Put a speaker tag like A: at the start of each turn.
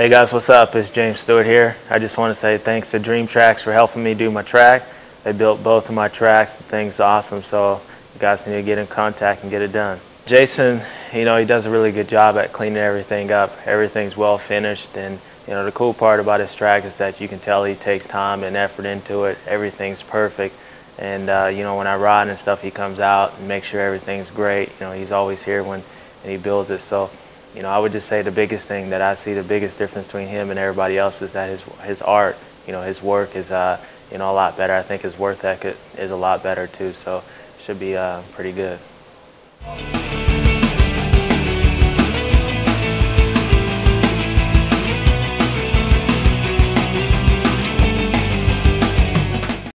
A: Hey guys, what's up? It's James Stewart here. I just want to say thanks to Dream Traxx for helping me do my track. They built both of my tracks. The thing's awesome, so you guys need to get in contact and get it done. Jason, you know, he does a really good job at cleaning everything up. Everything's well finished, and you know, the cool part about his track is that you can tell he takes time and effort into it. Everything's perfect. And uh, you know, when I ride and stuff, he comes out and makes sure everything's great. You know, he's always here when and he builds it. So you know, I would just say the biggest thing that I see the biggest difference between him and everybody else is that his his art, you know, his work is uh, you know a lot better. I think his work ethic is a lot better too. So should be uh, pretty good.